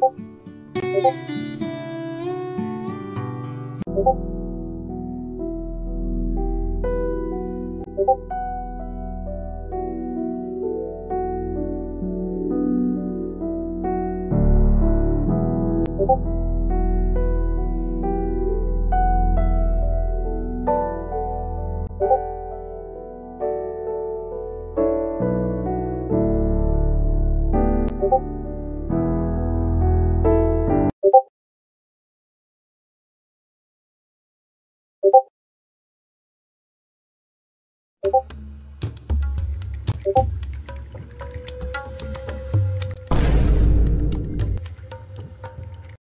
you